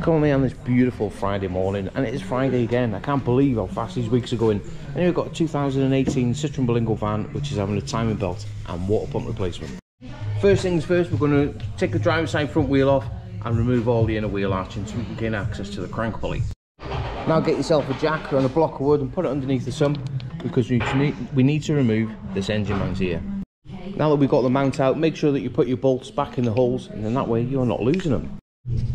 Currently on this beautiful Friday morning, and it is Friday again. I can't believe how fast these weeks are going. Anyway, we've got a 2018 Citroen Berlingo van, which is having a timing belt and water pump replacement. First things first, we're going to take the driver's side front wheel off and remove all the inner wheel arching so we can gain access to the crank pulley. Now get yourself a jack and a block of wood and put it underneath the sump because we need, we need to remove this engine mount here. Now that we've got the mount out, make sure that you put your bolts back in the holes and then that way you're not losing them.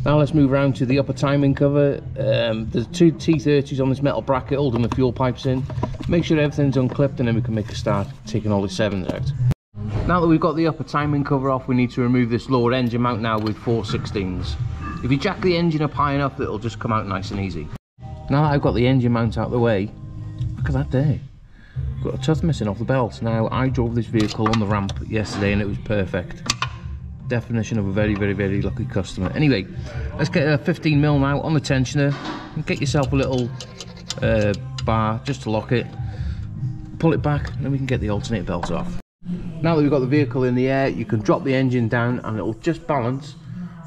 Now let's move around to the upper timing cover. Um, there's two T30s on this metal bracket holding the fuel pipes in. Make sure everything's unclipped and then we can make a start taking all the sevens out. Now that we've got the upper timing cover off, we need to remove this lower engine mount now with 416s. If you jack the engine up high enough, it'll just come out nice and easy. Now that I've got the engine mount out of the way, look at that there. Got a tooth missing off the belt. Now, I drove this vehicle on the ramp yesterday and it was perfect definition of a very, very, very lucky customer. Anyway, let's get a 15 mil now on the tensioner and get yourself a little uh, bar just to lock it. Pull it back and then we can get the alternator belt off. Now that we've got the vehicle in the air, you can drop the engine down and it'll just balance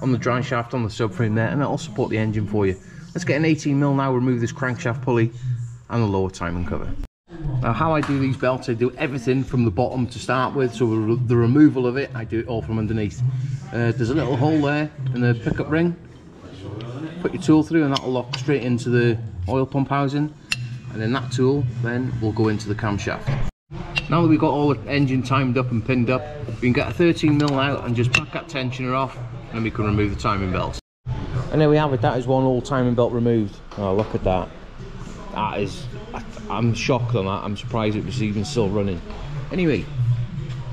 on the drive shaft on the subframe there and it'll support the engine for you. Let's get an 18 mil now, remove this crankshaft pulley and the lower timing cover. Now how I do these belts, I do everything from the bottom to start with, so the removal of it, I do it all from underneath. Uh, there's a little hole there in the pickup ring. Put your tool through and that'll lock straight into the oil pump housing. And then that tool then will go into the camshaft. Now that we've got all the engine timed up and pinned up, we can get a 13 mil out and just back that tensioner off and we can remove the timing belts. And there we have it, that is one all timing belt removed. Oh, look at that. That is I'm shocked on that. I'm surprised it was even still running. Anyway,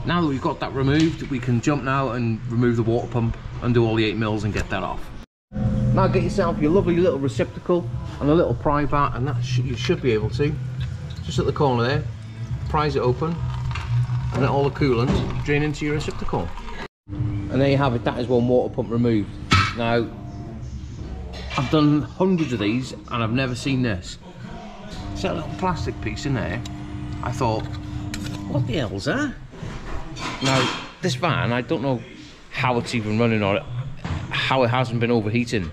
now that we've got that removed, we can jump now and remove the water pump, and do all the 8 mils and get that off. Now get yourself your lovely little receptacle and a little pry bar, and that sh you should be able to, just at the corner there, prise it open, and let all the coolant drain into your receptacle. And there you have it, that is one water pump removed. Now, I've done hundreds of these and I've never seen this. That little plastic piece in there. I thought, what the hell's that? Now, this van, I don't know how it's even running or how it hasn't been overheating.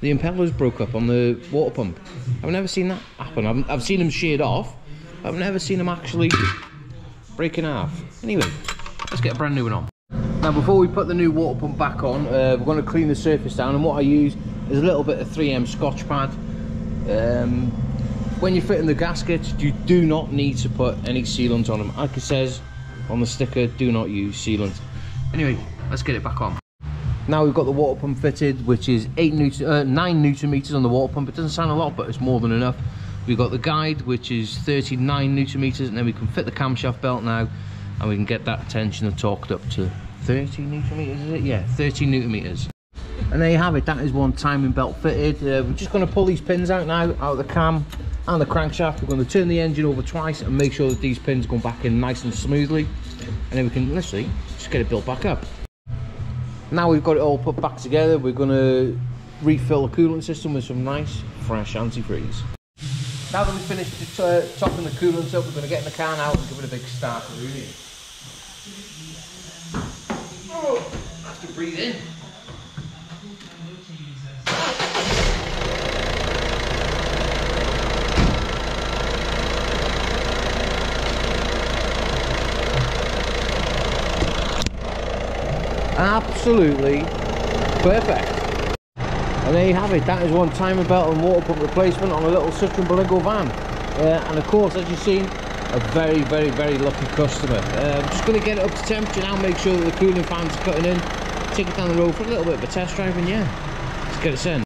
The impellers broke up on the water pump. I've never seen that happen. I've, I've seen them sheared off. I've never seen them actually break in half. Anyway, let's get a brand new one on. Now before we put the new water pump back on, uh, we're going to clean the surface down and what I use is a little bit of 3M Scotch pad um, when you're fitting the gaskets, you do not need to put any sealant on them. Like it says on the sticker, do not use sealant. Anyway, let's get it back on. Now we've got the water pump fitted, which is eight newton, uh, nine newton meters on the water pump. It doesn't sound a lot, but it's more than enough. We've got the guide, which is 39 newton meters, and then we can fit the camshaft belt now, and we can get that tension tensioner torqued up to 30 newton meters, is it? Yeah, 30 newton meters. And there you have it, that is one timing belt fitted. Uh, we're just going to pull these pins out now, out of the cam and the crankshaft. We're going to turn the engine over twice and make sure that these pins go back in nice and smoothly. And then we can literally just get it built back up. Now we've got it all put back together, we're going to refill the coolant system with some nice, fresh antifreeze. Now that we've finished uh, topping the coolant up, we're going to get in the car now and give it a big start. Really. Oh, have to breathe in. Absolutely perfect. And there you have it, that is one timing belt and water pump replacement on a little Citroen Berlingo van. Uh, and of course, as you've seen, a very, very, very lucky customer. Uh, I'm just going to get it up to temperature now, make sure that the cooling fans are cutting in, take it down the road for a little bit of a test drive, and yeah, let's get it sent.